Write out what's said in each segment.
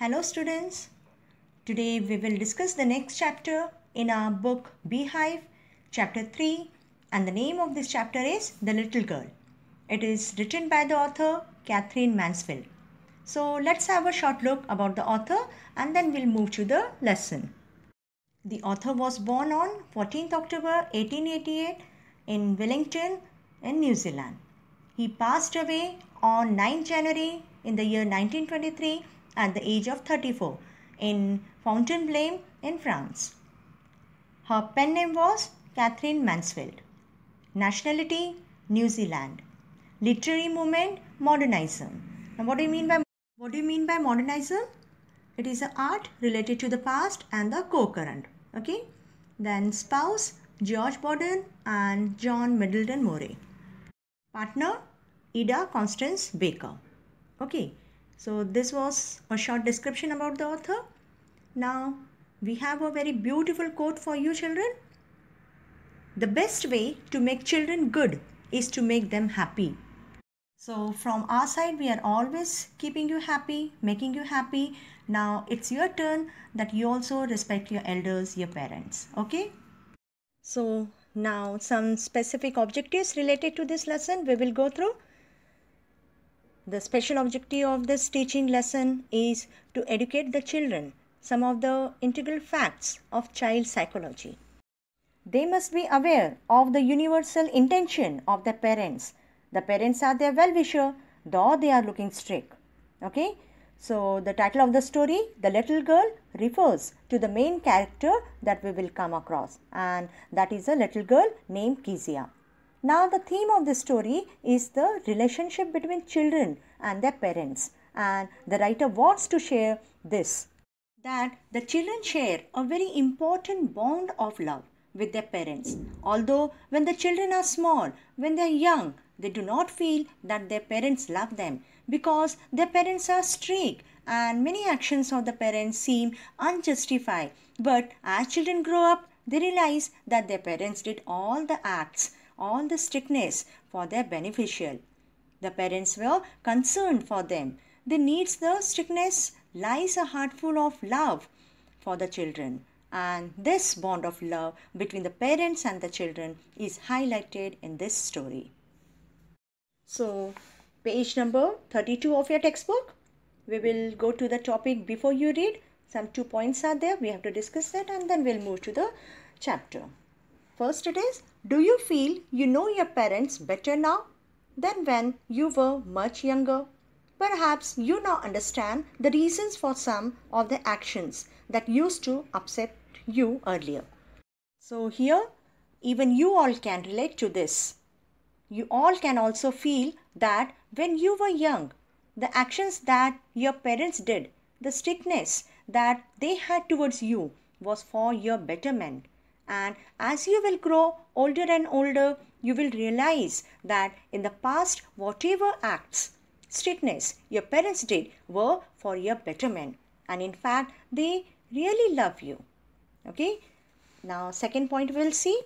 Hello students. Today we will discuss the next chapter in our book Beehive, chapter 3 and the name of this chapter is The Little Girl. It is written by the author Katherine Mansfield. So let's have a short look about the author and then we'll move to the lesson. The author was born on 14th October 1888 in Wellington in New Zealand. He passed away on 9 January in the year 1923 at the age of 34 in Fontainebleau in France. Her pen name was Katherine Mansfield. Nationality New Zealand. Literary movement Modernism. Now what do you mean by what do you mean by modernism? It is an art related to the past and the co-current. Okay. Then spouse George Bowden and John Middleton Murry. Partner Ida Constance Baker. Okay. So this was a short description about the author. Now we have a very beautiful quote for you children. The best way to make children good is to make them happy. So from our side, we are always keeping you happy, making you happy. Now it's your turn that you also respect your elders, your parents. Okay? So now some specific objectives related to this lesson we will go through. The special objective of this teaching lesson is to educate the children some of the integral facts of child psychology. They must be aware of the universal intention of their parents. The parents are their well-wisher, though they are looking strict. Okay. So the title of the story, The Little Girl, refers to the main character that we will come across and that is a little girl named Kezia. Now the theme of the story is the relationship between children and their parents and the writer wants to share this that the children share a very important bond of love with their parents. Although when the children are small, when they are young, they do not feel that their parents love them because their parents are strict and many actions of the parents seem unjustified. But as children grow up, they realize that their parents did all the acts all the strictness for their beneficial. The parents were concerned for them. The needs the strictness lies a heart full of love for the children. And this bond of love between the parents and the children is highlighted in this story. So, page number 32 of your textbook. We will go to the topic before you read. Some two points are there. We have to discuss that and then we'll move to the chapter. First it is, do you feel you know your parents better now than when you were much younger? Perhaps you now understand the reasons for some of the actions that used to upset you earlier. So here, even you all can relate to this. You all can also feel that when you were young, the actions that your parents did, the strictness that they had towards you was for your betterment and as you will grow older and older, you will realize that in the past, whatever acts, strictness your parents did were for your betterment. And in fact, they really love you. Okay. Now, second point we'll see.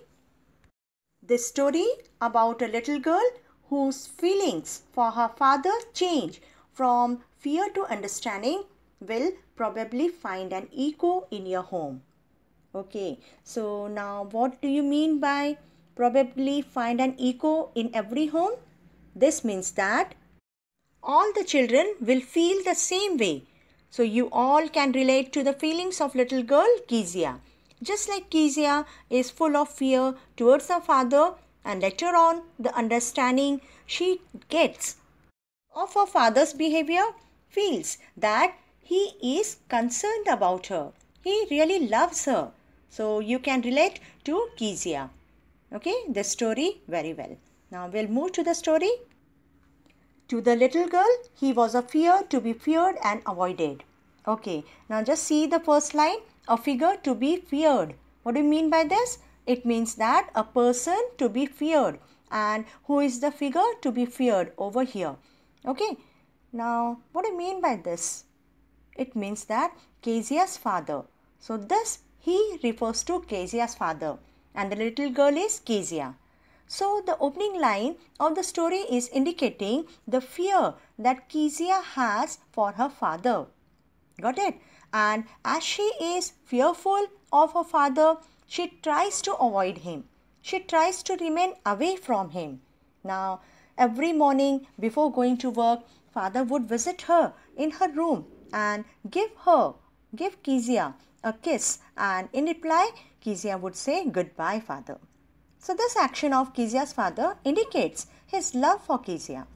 This story about a little girl whose feelings for her father change from fear to understanding will probably find an echo in your home. Okay, so now what do you mean by probably find an echo in every home? This means that all the children will feel the same way. So you all can relate to the feelings of little girl Kezia. Just like Kezia is full of fear towards her father and later on the understanding she gets of her father's behavior feels that he is concerned about her. He really loves her so you can relate to Kezia. Okay, the story very well. Now we'll move to the story. To the little girl, he was a fear to be feared and avoided. Okay, now just see the first line. A figure to be feared. What do you mean by this? It means that a person to be feared. And who is the figure to be feared over here? Okay, now what do you mean by this? It means that Kezia's father. So this he refers to Kezia's father and the little girl is Kezia. So the opening line of the story is indicating the fear that Kezia has for her father. Got it? And as she is fearful of her father, she tries to avoid him. She tries to remain away from him. Now, every morning before going to work, father would visit her in her room and give her, give Kezia a kiss. And in reply, Kezia would say, Goodbye, father. So, this action of Kezia's father indicates his love for Kezia.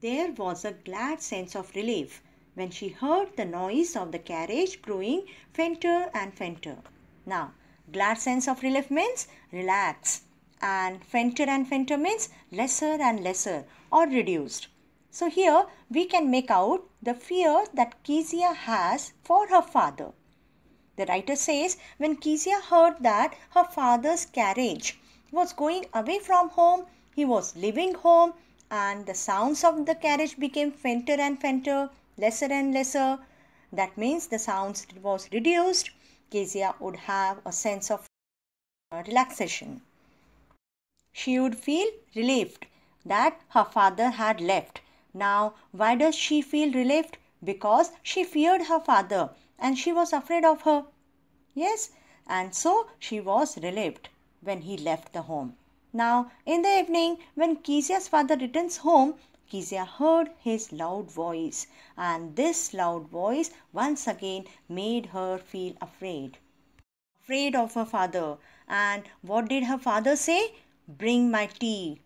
There was a glad sense of relief when she heard the noise of the carriage growing fainter and fainter. Now, glad sense of relief means relax, and fainter and fainter means lesser and lesser or reduced. So, here we can make out the fear that Kezia has for her father. The writer says when Kezia heard that her father's carriage was going away from home, he was leaving home, and the sounds of the carriage became fainter and fainter, lesser and lesser. That means the sounds was reduced. Kezia would have a sense of relaxation. She would feel relieved that her father had left. Now, why does she feel relieved? Because she feared her father and she was afraid of her. Yes, and so she was relieved when he left the home. Now, in the evening, when Kezia's father returns home, Kezia heard his loud voice, and this loud voice once again made her feel afraid. Afraid of her father. And what did her father say? Bring my tea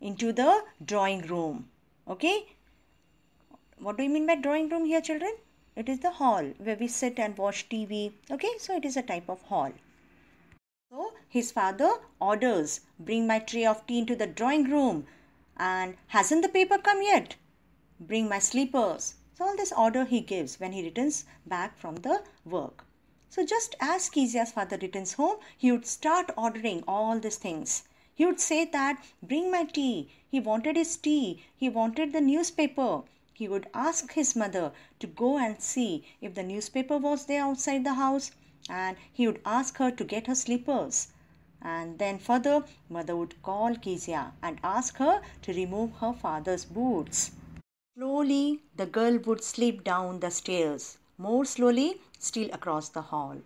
into the drawing room. Okay? What do you mean by drawing room here, children? It is the hall where we sit and watch TV. Okay, so it is a type of hall. So his father orders, bring my tray of tea into the drawing room. And hasn't the paper come yet? Bring my slippers. So all this order he gives when he returns back from the work. So just as Kezia's father returns home, he would start ordering all these things. He would say that, bring my tea. He wanted his tea. He wanted the newspaper he would ask his mother to go and see if the newspaper was there outside the house and he would ask her to get her slippers. And then further, mother would call Kezia and ask her to remove her father's boots. Slowly, the girl would slip down the stairs. More slowly, still across the hall.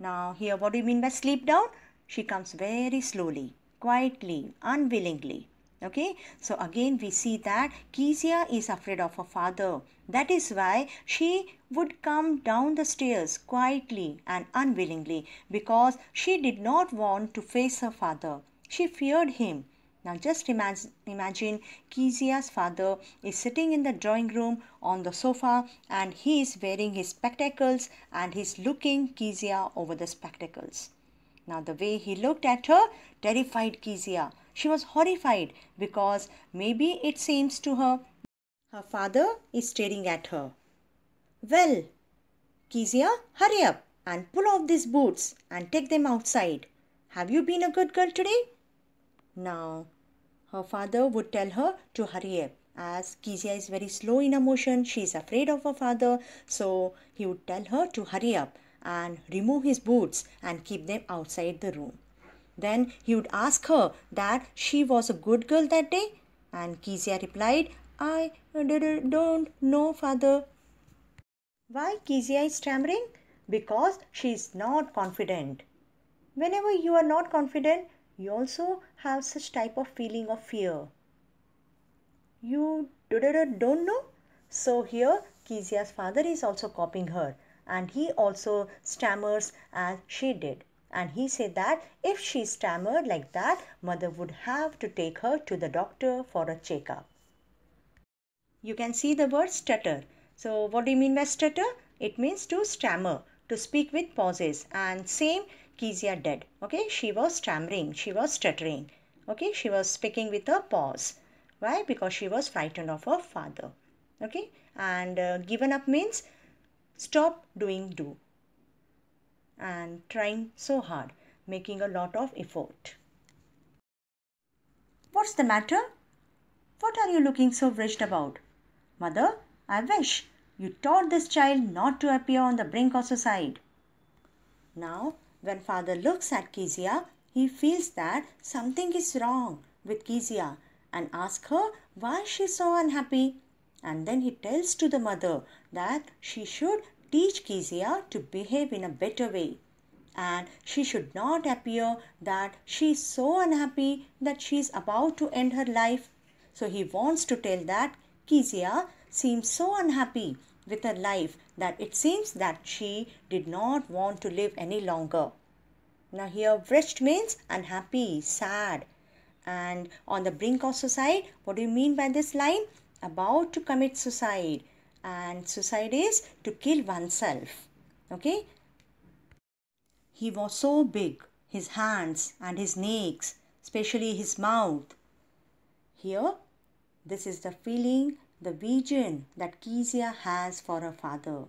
Now, here, what do you mean by slip down? She comes very slowly, quietly, unwillingly. Okay, so again we see that Kezia is afraid of her father. That is why she would come down the stairs quietly and unwillingly because she did not want to face her father. She feared him. Now just imagine, imagine Kezia's father is sitting in the drawing room on the sofa and he is wearing his spectacles and he's looking Kezia over the spectacles. Now the way he looked at her terrified Kezia. She was horrified because maybe it seems to her her father is staring at her. Well, Kezia, hurry up and pull off these boots and take them outside. Have you been a good girl today? Now, her father would tell her to hurry up. As Kezia is very slow in emotion, she is afraid of her father, so he would tell her to hurry up and remove his boots and keep them outside the room. Then he would ask her that she was a good girl that day. And Kezia replied, I don't know, father. Why Kezia is stammering? Because she is not confident. Whenever you are not confident, you also have such type of feeling of fear. You don't know? So here Kezia's father is also copying her and he also stammers as she did and he said that if she stammered like that, mother would have to take her to the doctor for a checkup. You can see the word stutter. So what do you mean by stutter? It means to stammer, to speak with pauses. And same Kezia did. Okay, she was stammering, she was stuttering. Okay, she was speaking with a pause. Why? Because she was frightened of her father. Okay, and uh, given up means stop doing do and trying so hard, making a lot of effort. What's the matter? What are you looking so wretched about? Mother, I wish you taught this child not to appear on the brink of suicide. Now, when father looks at Kezia, he feels that something is wrong with Kezia and asks her why she's so unhappy. And then he tells to the mother that she should teach Kezia to behave in a better way and she should not appear that she is so unhappy that she is about to end her life. So he wants to tell that Kezia seems so unhappy with her life that it seems that she did not want to live any longer. Now here wretched means unhappy, sad and on the brink of suicide. What do you mean by this line? About to commit suicide and suicide is to kill oneself. Okay. He was so big, his hands and his necks, especially his mouth. Here, this is the feeling, the vision that Kezia has for her father.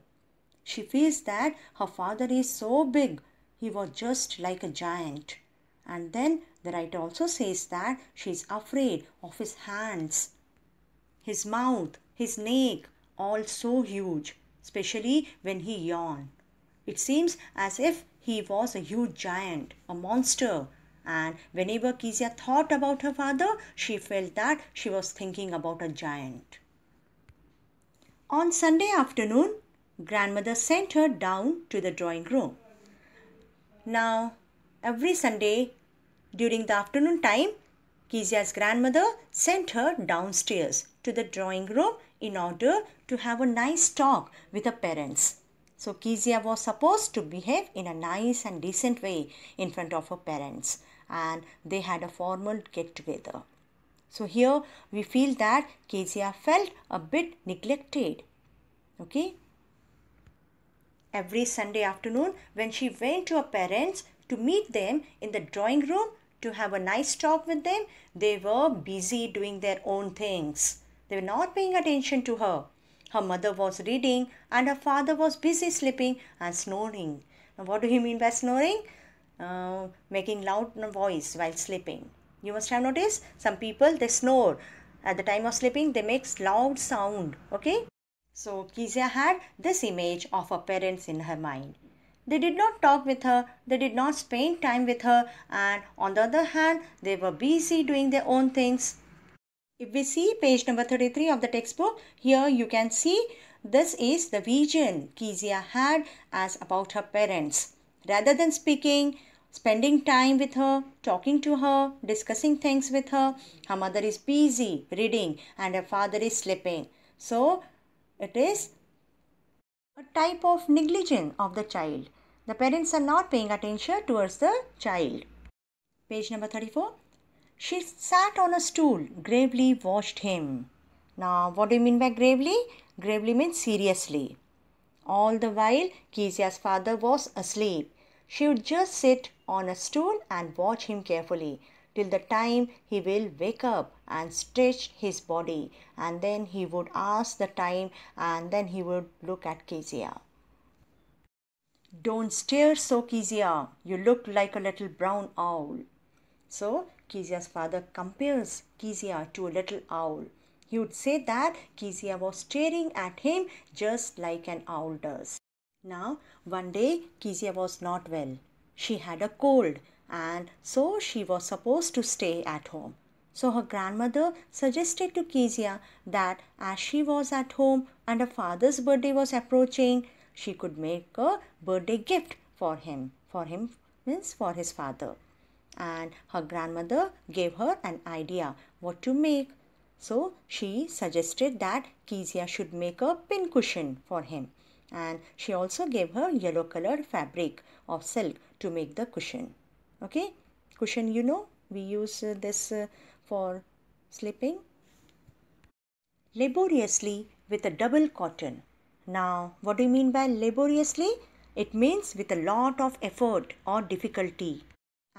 She feels that her father is so big, he was just like a giant. And then the writer also says that she is afraid of his hands, his mouth, his neck, all so huge, especially when he yawned. It seems as if he was a huge giant, a monster, and whenever Kezia thought about her father, she felt that she was thinking about a giant. On Sunday afternoon, grandmother sent her down to the drawing room. Now, every Sunday during the afternoon time, Kezia's grandmother sent her downstairs to the drawing room in order to have a nice talk with her parents. So Kezia was supposed to behave in a nice and decent way in front of her parents and they had a formal get together. So here we feel that Kezia felt a bit neglected. Okay. Every Sunday afternoon when she went to her parents to meet them in the drawing room to have a nice talk with them, they were busy doing their own things. They were not paying attention to her. Her mother was reading and her father was busy sleeping and snoring. Now, what do you mean by snoring? Uh, making loud voice while sleeping. You must have noticed some people they snore at the time of sleeping they make loud sound. Okay. So Kezia had this image of her parents in her mind. They did not talk with her, they did not spend time with her, and on the other hand, they were busy doing their own things. If we see page number 33 of the textbook, here you can see this is the vision Kezia had as about her parents. Rather than speaking, spending time with her, talking to her, discussing things with her, her mother is busy reading and her father is sleeping. So, it is a type of negligence of the child. The parents are not paying attention towards the child. Page number 34. She sat on a stool, gravely watched him. Now, what do you mean by gravely? Gravely means seriously. All the while, Kezia's father was asleep. She would just sit on a stool and watch him carefully till the time he will wake up and stretch his body and then he would ask the time and then he would look at Kezia. Don't stare so, Kezia. You look like a little brown owl. So Kezia's father compares Kezia to a little owl. He would say that Kezia was staring at him just like an owl does. Now, one day Kezia was not well. She had a cold and so she was supposed to stay at home. So her grandmother suggested to Kezia that as she was at home and her father's birthday was approaching, she could make a birthday gift for him. For him means for his father and her grandmother gave her an idea what to make. So she suggested that Kezia should make a pin cushion for him and she also gave her yellow colored fabric of silk to make the cushion. Okay, cushion you know we use uh, this uh, for sleeping. Laboriously with a double cotton. Now, what do you mean by laboriously? It means with a lot of effort or difficulty.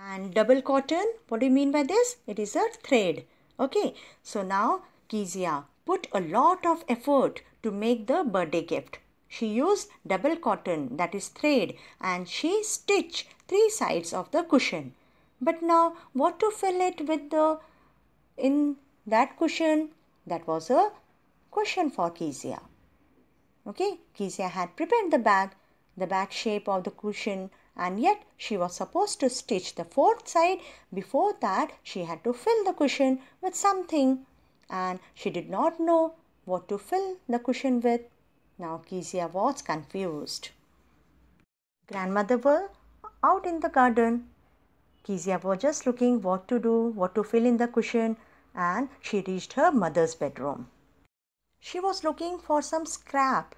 And double cotton, what do you mean by this? It is a thread. Okay, so now Kezia put a lot of effort to make the birthday gift. She used double cotton that is thread and she stitched three sides of the cushion. But now what to fill it with the in that cushion? That was a cushion for Kezia. Okay, Kezia had prepared the bag, the bag shape of the cushion and yet she was supposed to stitch the fourth side. Before that, she had to fill the cushion with something and she did not know what to fill the cushion with. Now Kezia was confused. Grandmother was out in the garden. Kezia was just looking what to do, what to fill in the cushion, and she reached her mother's bedroom. She was looking for some scrap.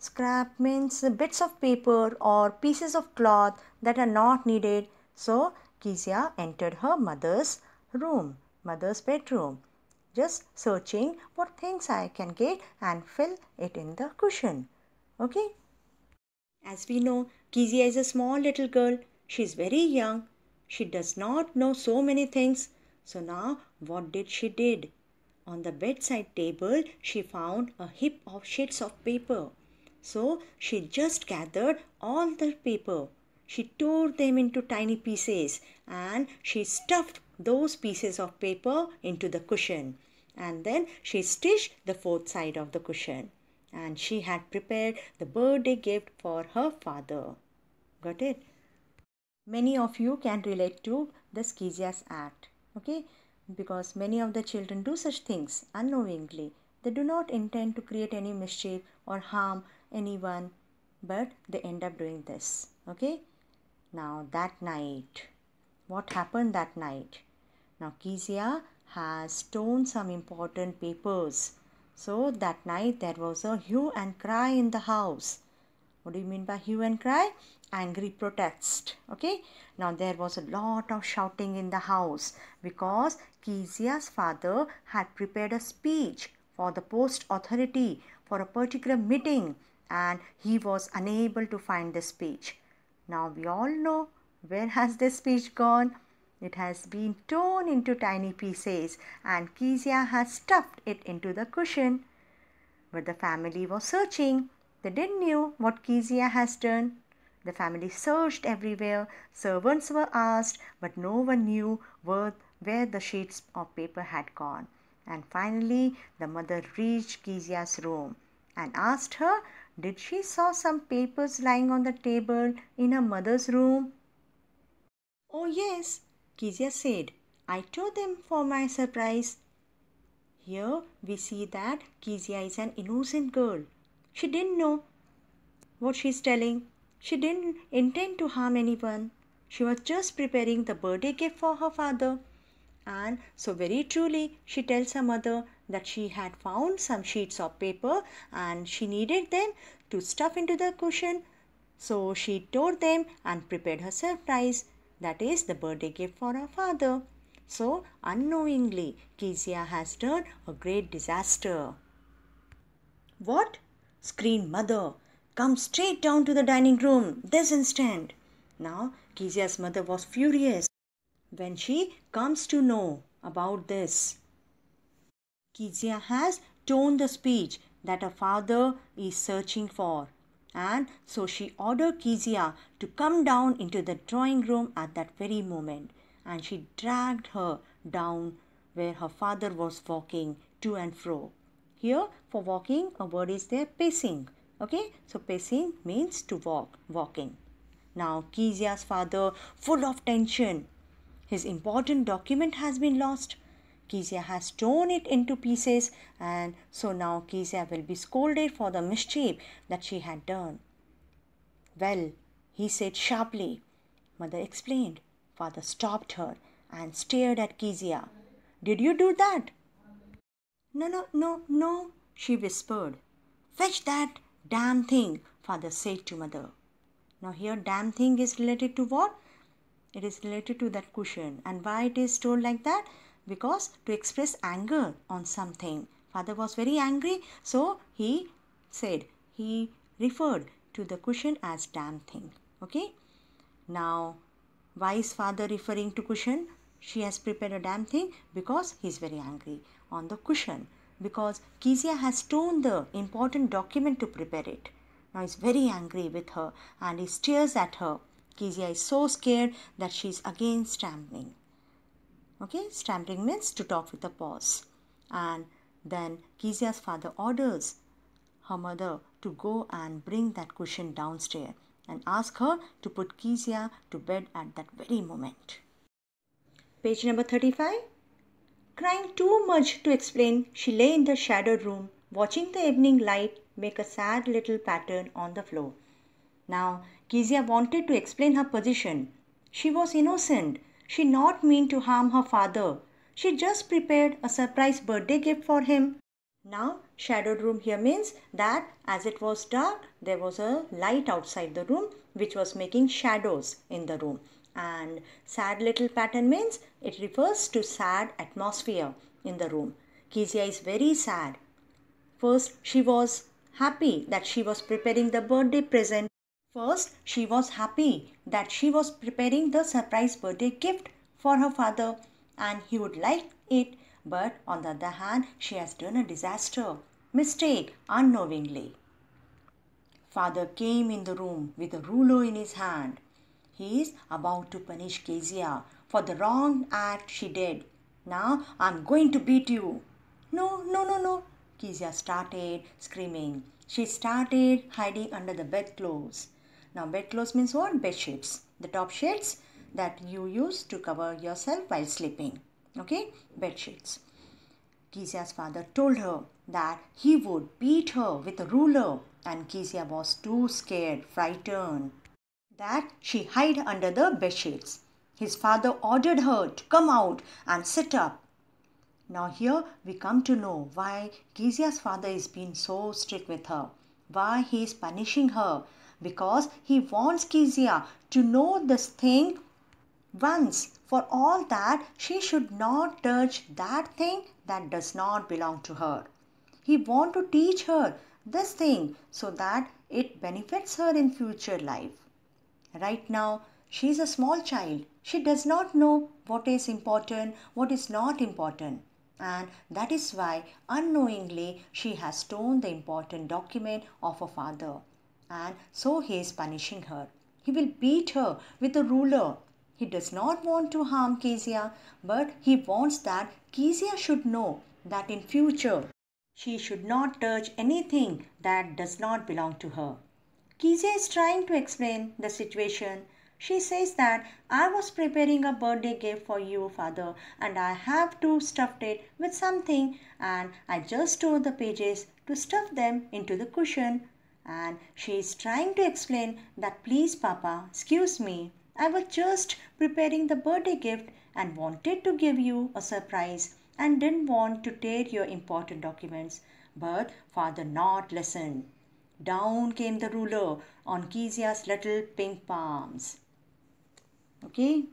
Scrap means bits of paper or pieces of cloth that are not needed. So Kezia entered her mother's room, mother's bedroom, just searching what things I can get and fill it in the cushion. Okay. As we know, Kezia is a small little girl. She is very young. She does not know so many things. So now what did she did? On the bedside table, she found a heap of sheets of paper. So she just gathered all the paper. She tore them into tiny pieces and she stuffed those pieces of paper into the cushion. And then she stitched the fourth side of the cushion. And she had prepared the birthday gift for her father. Got it? Many of you can relate to the Kezia's act. Okay? because many of the children do such things unknowingly. They do not intend to create any mischief or harm anyone, but they end up doing this. Okay? Now, that night, what happened that night? Now, Kezia has stolen some important papers. So, that night there was a hue and cry in the house. What do you mean by hue and cry? angry protest. Okay, now there was a lot of shouting in the house because Kezia's father had prepared a speech for the Port Authority for a particular meeting and he was unable to find the speech. Now we all know where has the speech gone? It has been torn into tiny pieces and Kezia has stuffed it into the cushion. But the family was searching. They didn't know what Kezia has done. The family searched everywhere. Servants were asked, but no one knew where, where the sheets of paper had gone. And finally, the mother reached Kezia's room and asked her, did she saw some papers lying on the table in her mother's room? Oh yes, Kezia said. I tore them for my surprise. Here we see that Kezia is an innocent girl. She didn't know what she's telling. She didn't intend to harm anyone. She was just preparing the birthday gift for her father. And so, very truly, she tells her mother that she had found some sheets of paper and she needed them to stuff into the cushion. So, she tore them and prepared her surprise that is, the birthday gift for her father. So, unknowingly, Kezia has done a great disaster. What? screamed mother. Come straight down to the dining room this instant. Now, Kezia's mother was furious when she comes to know about this. Kezia has torn the speech that her father is searching for. And so she ordered Kezia to come down into the drawing room at that very moment. And she dragged her down where her father was walking to and fro. Here, for walking, a word is there pacing. Okay, so pacing means to walk, walking. Now, Kezia's father, full of tension, his important document has been lost. Kezia has torn it into pieces, and so now Kezia will be scolded for the mischief that she had done. Well, he said sharply. Mother explained. Father stopped her and stared at Kezia. Did you do that? No, no, no, no, she whispered. Fetch that Damn thing, father said to mother. Now, here, damn thing is related to what? It is related to that cushion. And why it is told like that? Because to express anger on something. Father was very angry, so he said, he referred to the cushion as damn thing. Okay? Now, why is father referring to cushion? She has prepared a damn thing because he is very angry on the cushion because Kezia has torn the important document to prepare it. Now he's very angry with her and he stares at her. Kezia is so scared that she's again stamping. Okay, stamping means to talk with a pause. And then Kezia's father orders her mother to go and bring that cushion downstairs and ask her to put Kezia to bed at that very moment. Page number 35. Crying too much to explain, she lay in the shadowed room, watching the evening light make a sad little pattern on the floor. Now, Kezia wanted to explain her position. She was innocent. She not mean to harm her father. She just prepared a surprise birthday gift for him. Now, shadowed room here means that as it was dark, there was a light outside the room which was making shadows in the room. And sad little pattern means it refers to sad atmosphere in the room. Kezia is very sad. First, she was happy that she was preparing the birthday present First, she was happy that she was preparing the surprise birthday gift for her father and he would like it. But on the other hand, she has done a disaster, mistake, unknowingly. Father came in the room with a ruler in his hand. He is about to punish Kezia for the wrong act she did. Now I'm going to beat you. No, no, no, no. Kezia started screaming. She started hiding under the bedclothes. Now bedclothes means what? Bed sheets. The top sheets that you use to cover yourself while sleeping. Okay? Bed sheets. Kezia's father told her that he would beat her with a ruler and Kezia was too scared, frightened that she hid under the bed sheets. His father ordered her to come out and sit up. Now here we come to know why Kezia's father is being so strict with her, why he is punishing her because he wants Kezia to know this thing once for all that she should not touch that thing that does not belong to her. He wants to teach her this thing so that it benefits her in future life. Right now, she is a small child. She does not know what is important, what is not important. And that is why unknowingly she has torn the important document of her father and so he is punishing her. He will beat her with a ruler. He does not want to harm Kezia, but he wants that Kezia should know that in future she should not touch anything that does not belong to her. Kezia is trying to explain the situation. She says that I was preparing a birthday gift for you, father, and I have to stuff it with something, and I just tore the pages to stuff them into the cushion and she is trying to explain that please papa excuse me. I was just preparing the birthday gift and wanted to give you a surprise and didn't want to tear your important documents. But father not listened. Down came the ruler on Kezia's little pink palms. Okay?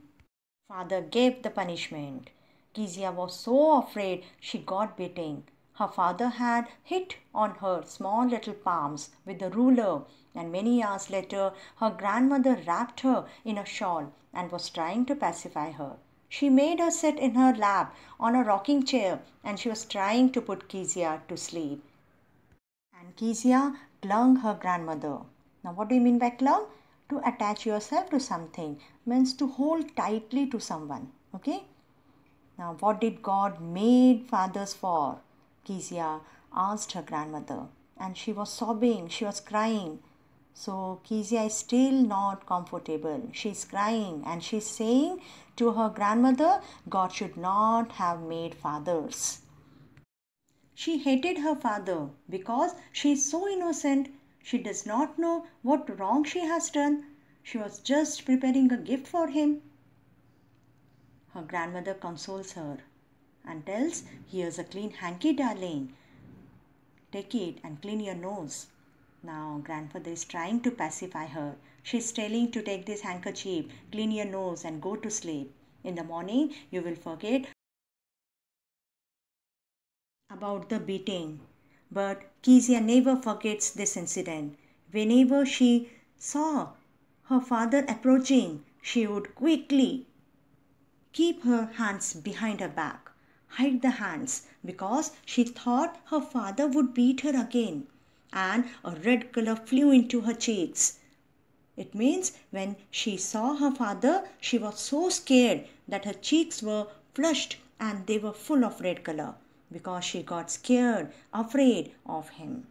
Father gave the punishment. Kezia was so afraid she got beating her father had hit on her small little palms with the ruler, and many hours later her grandmother wrapped her in a shawl and was trying to pacify her. She made her sit in her lap on a rocking chair and she was trying to put Kezia to sleep. And Kezia clung her grandmother. Now, what do you mean by clung? To attach yourself to something means to hold tightly to someone. Okay? Now, what did God made fathers for? Kezia asked her grandmother, and she was sobbing, she was crying. So Kezia is still not comfortable. She's crying and she's saying to her grandmother, God should not have made fathers. She hated her father because she is so innocent. She does not know what wrong she has done. She was just preparing a gift for him. Her grandmother consoles her and tells, Here's a clean hanky, darling. Take it and clean your nose. Now, grandfather is trying to pacify her. She's telling to take this handkerchief, clean your nose, and go to sleep. In the morning, you will forget about the beating. But Kezia never forgets this incident. Whenever she saw her father approaching, she would quickly keep her hands behind her back hide the hands because she thought her father would beat her again and a red color flew into her cheeks. It means when she saw her father, she was so scared that her cheeks were flushed and they were full of red color because she got scared, afraid of him.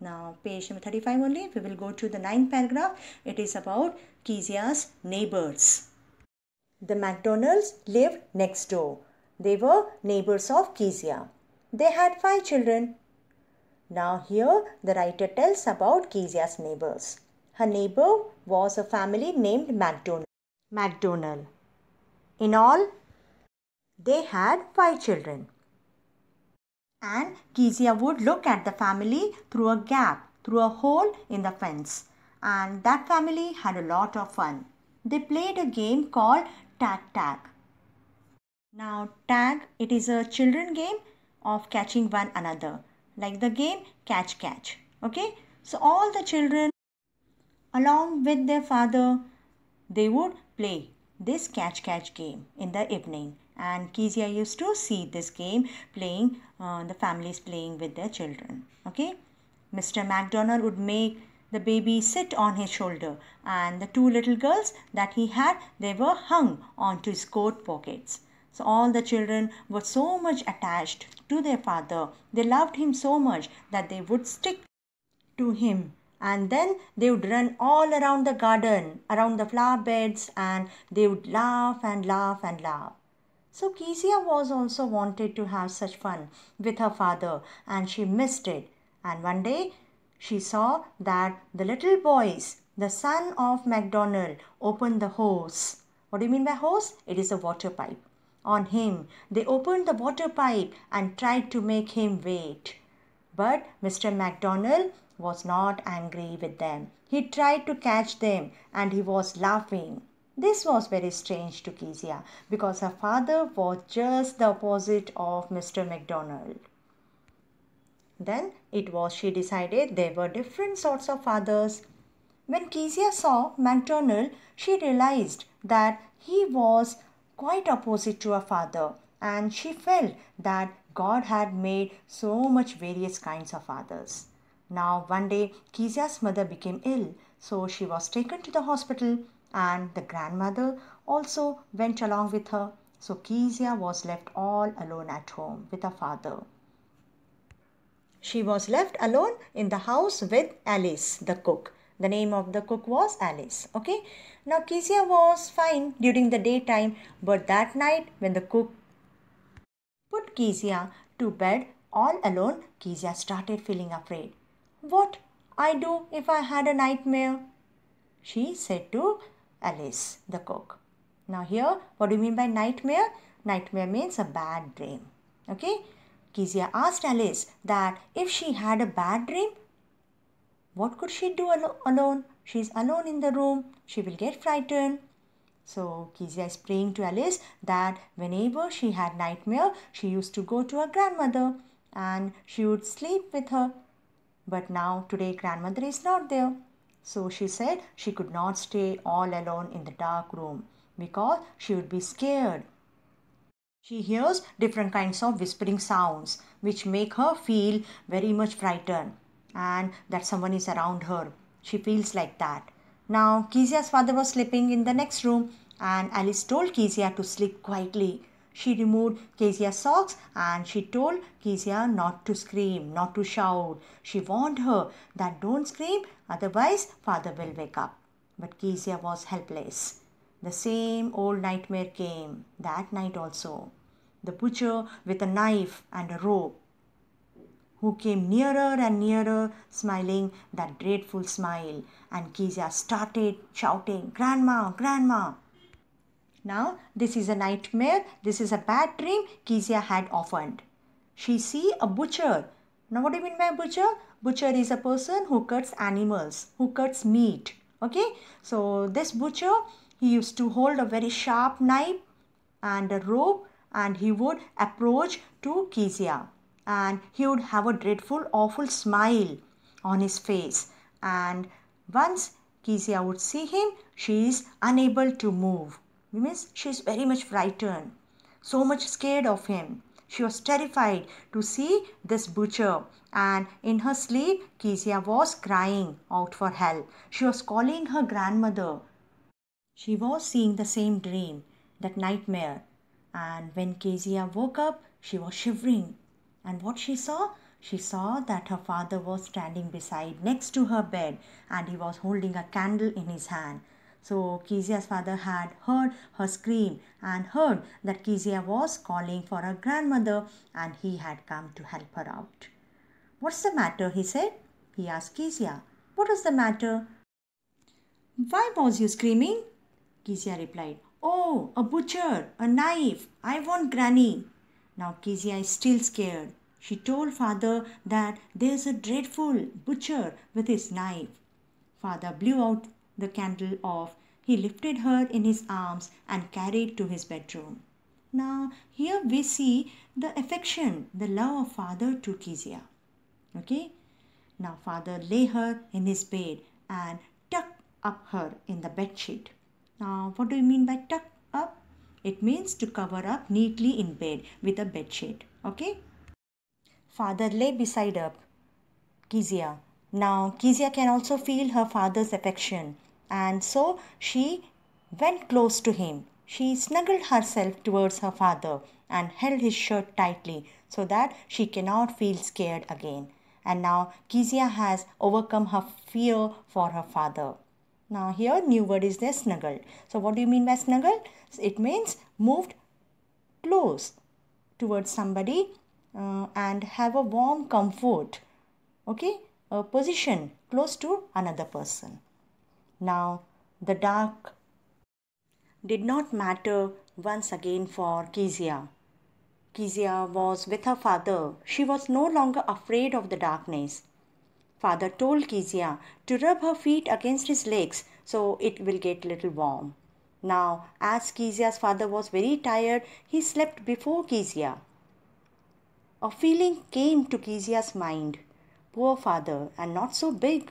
Now, page number 35 only, we will go to the ninth paragraph. It is about Kezia's neighbors. The McDonalds lived next door. They were neighbors of Kezia. They had five children. Now, here the writer tells about Kezia's neighbors. Her neighbor was a family named MacDonald. MacDonald. In all, they had five children. And Kezia would look at the family through a gap, through a hole in the fence. And that family had a lot of fun. They played a game called Tag Tag. Now, tag, it is a children game of catching one another, like the game Catch Catch. Okay, so all the children, along with their father, they would play this Catch Catch game in the evening. And Kezia used to see this game playing, uh, the families playing with their children. Okay, Mr. MacDonald would make the baby sit on his shoulder and the two little girls that he had they were hung onto his coat pockets so all the children were so much attached to their father. They loved him so much that they would stick to him. And then they would run all around the garden, around the flower beds, and they would laugh and laugh and laugh. So Kezia was also wanted to have such fun with her father, and she missed it. And one day she saw that the little boys, the son of MacDonald, opened the hose. What do you mean by hose? It is a water pipe on him. They opened the water pipe and tried to make him wait. But Mr. MacDonald was not angry with them. He tried to catch them and he was laughing. This was very strange to Kezia because her father was just the opposite of Mr. MacDonald. Then it was she decided there were different sorts of fathers. When Kezia saw MacDonald, she realized that he was quite opposite to her father and she felt that God had made so much various kinds of fathers. Now one day Kezia's mother became ill so she was taken to the hospital and the grandmother also went along with her. So Kezia was left all alone at home with her father. She was left alone in the house with Alice, the cook. The name of the cook was Alice. Okay. Now Kezia was fine during the daytime, but that night when the cook put Kezia to bed all alone, Kezia started feeling afraid. What I do if I had a nightmare? She said to Alice, the cook. Now here, what do you mean by nightmare? Nightmare means a bad dream. Okay? Kezia asked Alice that if she had a bad dream, what could she do al- alone? She's alone in the room. She will get frightened. So Kezia is praying to Alice that whenever she had nightmare, she used to go to her grandmother and she would sleep with her. But now today grandmother is not there. So she said she could not stay all alone in the dark room because she would be scared. She hears different kinds of whispering sounds which make her feel very much frightened and that someone is around her. She feels like that. Now, Kezia's father was sleeping in the next room, and Alice told Kezia to sleep quietly. She removed Kezia's socks and she told Kezia not to scream, not to shout. She warned her that don't scream, otherwise, father will wake up. But Kezia was helpless. The same old nightmare came that night also. The butcher with a knife and a rope who came nearer and nearer, smiling that dreadful smile. And Kezia started shouting, Grandma, Grandma. Now, this is a nightmare, this is a bad dream Kezia had often. She see a butcher. Now, what do you mean by butcher? Butcher is a person who cuts animals, who cuts meat. Okay, so this butcher, he used to hold a very sharp knife and a rope and he would approach to Kezia and he would have a dreadful, awful smile on his face. And once Kezia would see him, she is unable to move. Means she is very much frightened, so much scared of him. She was terrified to see this butcher, and in her sleep, Kezia was crying out for help. She was calling her grandmother. She was seeing the same dream, that nightmare. And when Kezia woke up, she was shivering and what she saw? She saw that her father was standing beside next to her bed and he was holding a candle in his hand. So Kezia's father had heard her scream and heard that Kezia was calling for her grandmother and he had come to help her out. What's the matter? he said. He asked Kezia. What was the matter? Why was you screaming? Kezia replied. Oh, a butcher, a knife. I want Granny. Now Kezia is still scared. She told father that there's a dreadful butcher with his knife. Father blew out the candle off. He lifted her in his arms and carried to his bedroom. Now, here we see the affection, the love of father to Kezia. Okay? Now, father lay her in his bed and tucked up her in the bed sheet. Now, what do you mean by tuck? It means to cover up neatly in bed with a bed sheet. Okay? Father lay beside up Kezia. Now, Kezia can also feel her father's affection, and so she went close to him. She snuggled herself towards her father and held his shirt tightly so that she cannot feel scared again. And now Kezia has overcome her fear for her father. Now here new word is there snuggled. So what do you mean by snuggled? It means moved close towards somebody uh, and have a warm comfort. Okay, a position close to another person. Now the dark did not matter once again for Kezia. Kezia was with her father. She was no longer afraid of the darkness. Father told Kezia to rub her feet against his legs so it will get a little warm. Now, as Kezia's father was very tired, he slept before Kezia. A feeling came to Kezia's mind. Poor father, and not so big.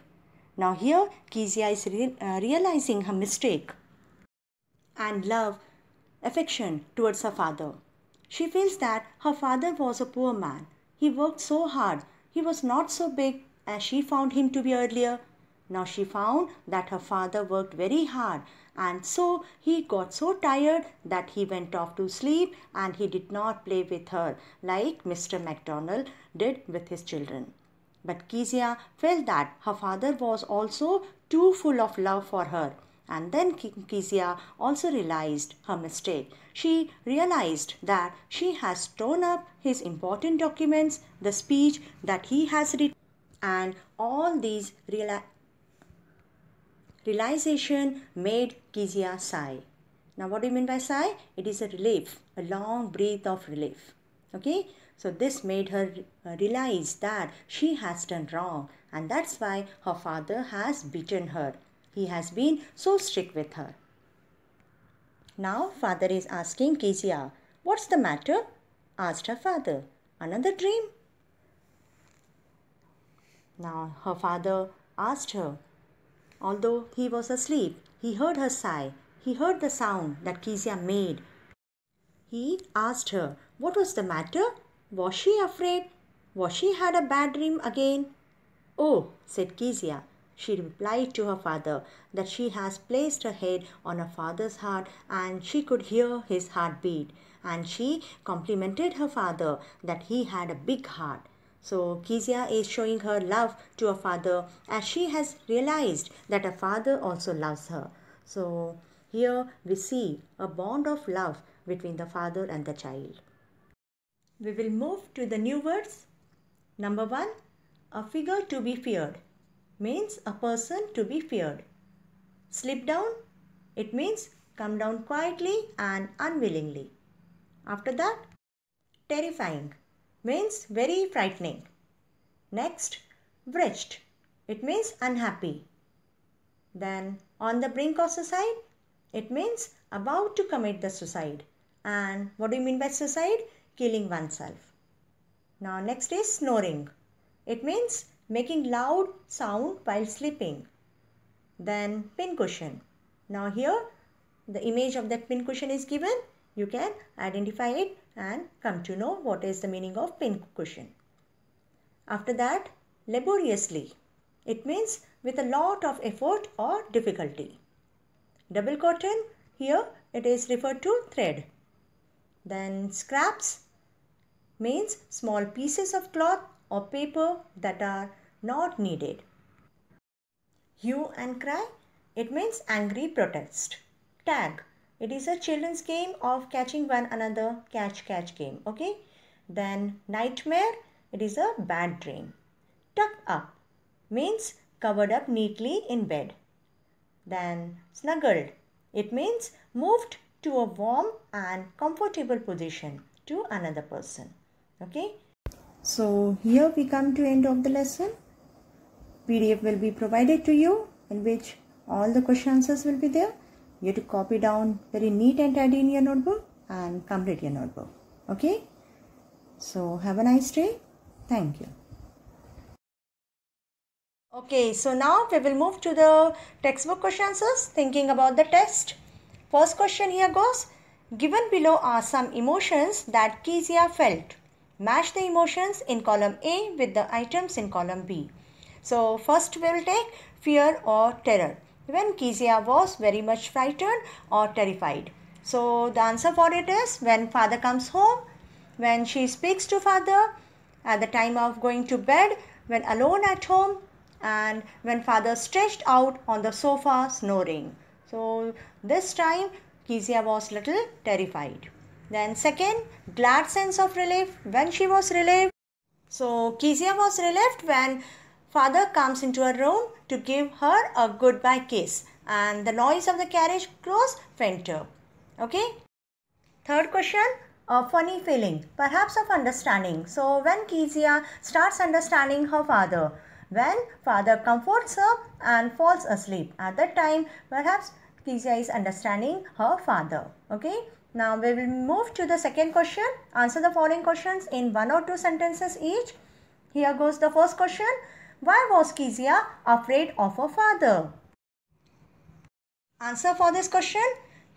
Now here Kezia is re- uh, realizing her mistake and love, affection towards her father. She feels that her father was a poor man. He worked so hard. He was not so big as she found him to be earlier. Now she found that her father worked very hard and so he got so tired that he went off to sleep and he did not play with her like Mr. MacDonald did with his children. But Kezia felt that her father was also too full of love for her and then Kezia also realized her mistake. She realized that she has torn up his important documents, the speech that he has written, and all these realization made Kezia sigh. Now, what do you mean by sigh? It is a relief, a long breath of relief. Okay, so this made her uh, realize that she has done wrong, and that's why her father has beaten her. He has been so strict with her. Now father is asking Kezia, What's the matter? asked her father. Another dream? Now her father asked her. Although he was asleep, he heard her sigh. He heard the sound that Kezia made. He asked her, What was the matter? Was she afraid? Was she had a bad dream again? Oh, said Kezia, she replied to her father that she has placed her head on her father's heart and she could hear his heart beat. And she complimented her father that he had a big heart. So Kezia is showing her love to her father as she has realized that her father also loves her. So here we see a bond of love between the father and the child. We will move to the new words. Number one, a figure to be feared means a person to be feared. Slip down, it means come down quietly and unwillingly. After that, terrifying means very frightening. Next, wretched, it means unhappy. Then, on the brink of suicide, it means about to commit the suicide. And what do you mean by suicide? Killing oneself. Now, next is snoring. It means making loud sound while sleeping. Then pincushion. Now here the image of that pincushion is given. You can identify it and come to know what is the meaning of pincushion. After that, laboriously. It means with a lot of effort or difficulty. Double cotton, here it is referred to thread. Then scraps means small pieces of cloth or paper that are not needed. Hue and cry, it means angry protest. Tag, it is a children's game of catching one another, catch catch game, okay? Then nightmare, it is a bad dream. tuck up means covered up neatly in bed. Then snuggled. It means moved to a warm and comfortable position to another person. Okay. So here we come to end of the lesson. PDF will be provided to you in which all the question answers will be there. You have to copy down very neat and tidy in your notebook and complete your notebook. Okay. So have a nice day. Thank you. Okay, so now we will move to the textbook question answers thinking about the test. First question here goes, given below are some emotions that Kezia felt. Match the emotions in column A with the items in column B. So first we will take fear or terror. When Kezia was very much frightened or terrified. So the answer for it is when father comes home, when she speaks to father, at the time of going to bed, when alone at home, and when father stretched out on the sofa snoring. So this time Kezia was little terrified. Then second, glad sense of relief when she was relieved. So Kezia was relieved when father comes into her room to give her a goodbye kiss and the noise of the carriage grows fainter. Okay. Third question, a funny feeling, perhaps of understanding. So when Kezia starts understanding her father, when father comforts her and falls asleep. At that time, perhaps Kezia is understanding her father. Okay. Now we will move to the second question. Answer the following questions in one or two sentences each. Here goes the first question. Why was Kezia afraid of her father? Answer for this question.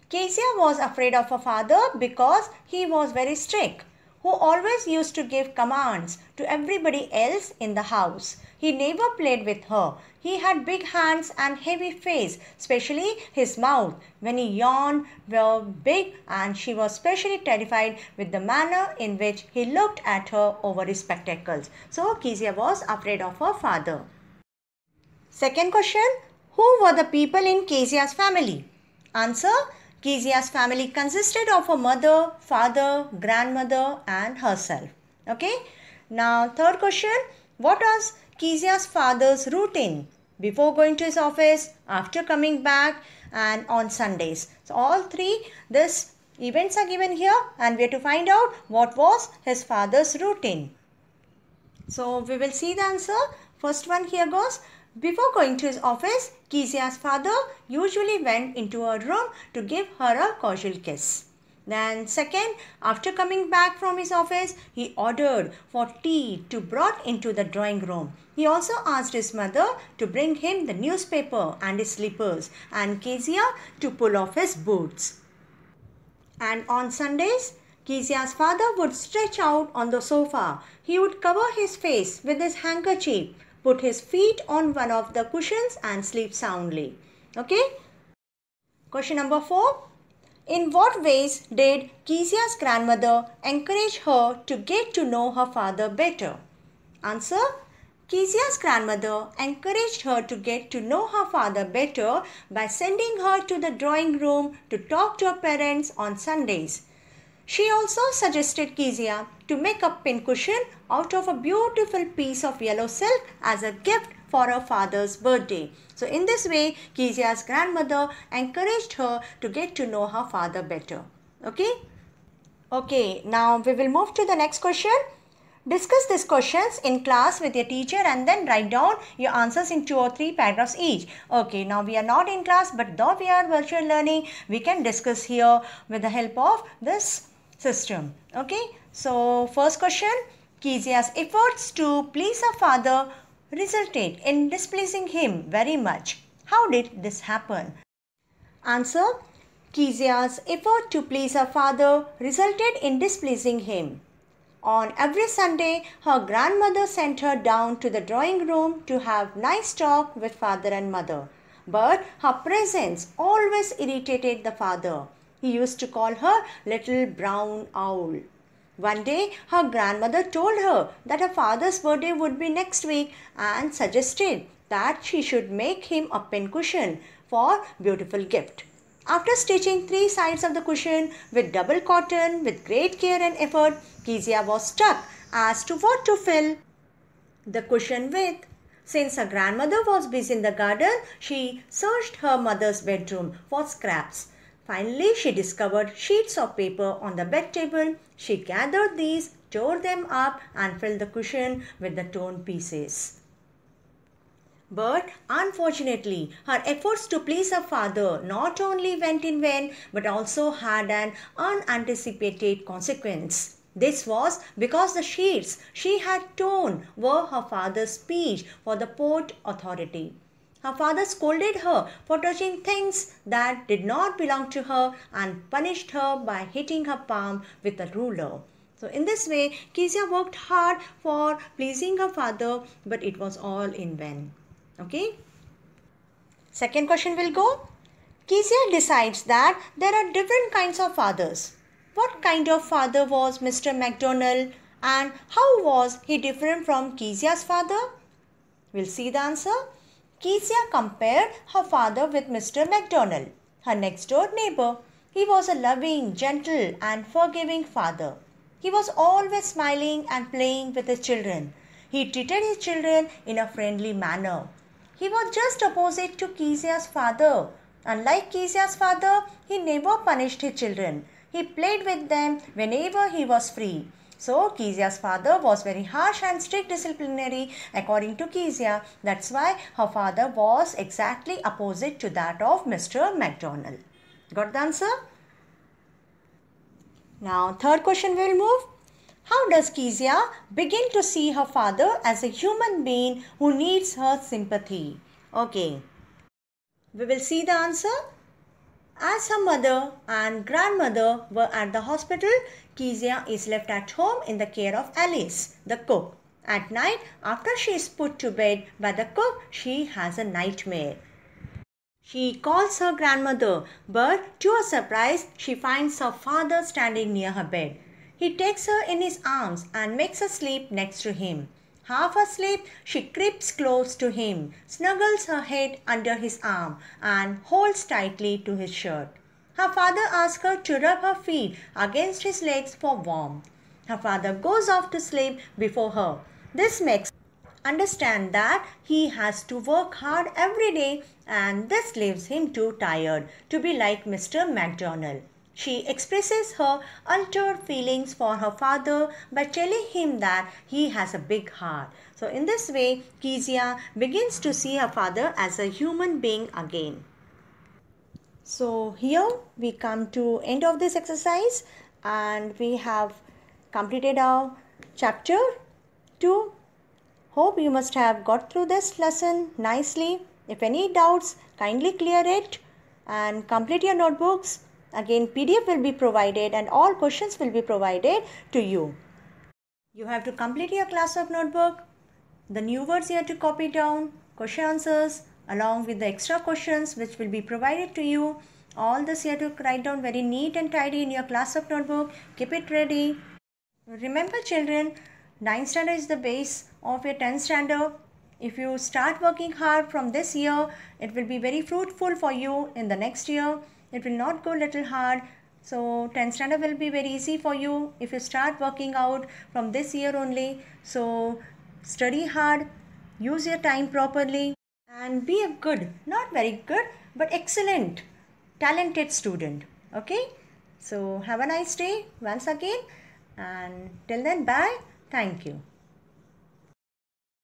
Kezia was afraid of her father because he was very strict, who always used to give commands to everybody else in the house. He never played with her. He had big hands and heavy face, especially his mouth. When he yawned were big and she was specially terrified with the manner in which he looked at her over his spectacles. So Kezia was afraid of her father. Second question, who were the people in Kezia's family? Answer, Kezia's family consisted of her mother, father, grandmother and herself. Okay. Now third question, what was Kezia's father's routine before going to his office, after coming back and on Sundays. So all three this events are given here and we have to find out what was his father's routine. So we will see the answer. First one here goes. Before going to his office, Kezia's father usually went into her room to give her a cordial kiss. Then second, after coming back from his office, he ordered for tea to be brought into the drawing room. He also asked his mother to bring him the newspaper and his slippers and Kezia to pull off his boots. And on Sundays, Kezia's father would stretch out on the sofa. He would cover his face with his handkerchief, put his feet on one of the cushions and sleep soundly. Okay? Question number 4. In what ways did Kezia's grandmother encourage her to get to know her father better? Answer. Kezia's grandmother encouraged her to get to know her father better by sending her to the drawing room to talk to her parents on Sundays. She also suggested Kezia to make a pincushion out of a beautiful piece of yellow silk as a gift for her father's birthday. So in this way, Kezia's grandmother encouraged her to get to know her father better. Okay? Okay, now we will move to the next question. Discuss these questions in class with your teacher and then write down your answers in two or three paragraphs each. Okay, now we are not in class but though we are virtual learning, we can discuss here with the help of this system. Okay, so first question, Kezia's efforts to please her father resulted in displeasing him very much. How did this happen? Answer Kezia's effort to please her father resulted in displeasing him. On every Sunday, her grandmother sent her down to the drawing room to have nice talk with father and mother. But her presence always irritated the father. He used to call her little brown owl. One day, her grandmother told her that her father's birthday would be next week and suggested that she should make him a pincushion for beautiful gift. After stitching three sides of the cushion with double cotton with great care and effort, Kezia was stuck as to what to fill the cushion with. Since her grandmother was busy in the garden, she searched her mother's bedroom for scraps. Finally, she discovered sheets of paper on the bed table. She gathered these, tore them up and filled the cushion with the torn pieces. But unfortunately, her efforts to please her father not only went in vain but also had an unanticipated consequence. This was because the sheets she had torn were her father's speech for the port authority. Her father scolded her for touching things that did not belong to her and punished her by hitting her palm with a ruler. So in this way, Kezia worked hard for pleasing her father, but it was all in vain. Okay. Second question will go. Kezia decides that there are different kinds of fathers. What kind of father was Mr. MacDonald and how was he different from Kezia's father? We'll see the answer. Kezia compared her father with Mr. MacDonald, her next door neighbor. He was a loving, gentle and forgiving father. He was always smiling and playing with his children. He treated his children in a friendly manner. He was just opposite to Kezia's father. Unlike Kezia's father, he never punished his children. He played with them whenever he was free. So Kezia's father was very harsh and strict disciplinary according to Kezia. That's why her father was exactly opposite to that of Mr. MacDonald. Got the answer? Now third question we will move. How does Kezia begin to see her father as a human being who needs her sympathy? Okay. We will see the answer as her mother and grandmother were at the hospital, Kezia is left at home in the care of Alice, the cook. At night, after she is put to bed by the cook, she has a nightmare. She calls her grandmother, but to her surprise, she finds her father standing near her bed. He takes her in his arms and makes her sleep next to him. Half asleep, she creeps close to him, snuggles her head under his arm, and holds tightly to his shirt. Her father asks her to rub her feet against his legs for warmth. Her father goes off to sleep before her. This makes understand that he has to work hard every day and this leaves him too tired to be like Mr. MacDonald. She expresses her altered feelings for her father by telling him that he has a big heart. So in this way, Kezia begins to see her father as a human being again. So here we come to end of this exercise and we have completed our chapter 2. Hope you must have got through this lesson nicely. If any doubts, kindly clear it and complete your notebooks Again, PDF will be provided and all questions will be provided to you. You have to complete your class of notebook. The new words you have to copy down, question answers along with the extra questions which will be provided to you. All this you have to write down very neat and tidy in your class work notebook. Keep it ready. Remember children, 9th standard is the base of your 10th standard. If you start working hard from this year, it will be very fruitful for you in the next year it will not go little hard so 10th standard will be very easy for you if you start working out from this year only so study hard use your time properly and be a good not very good but excellent talented student. Okay? So have a nice day once again. And till then bye. Thank you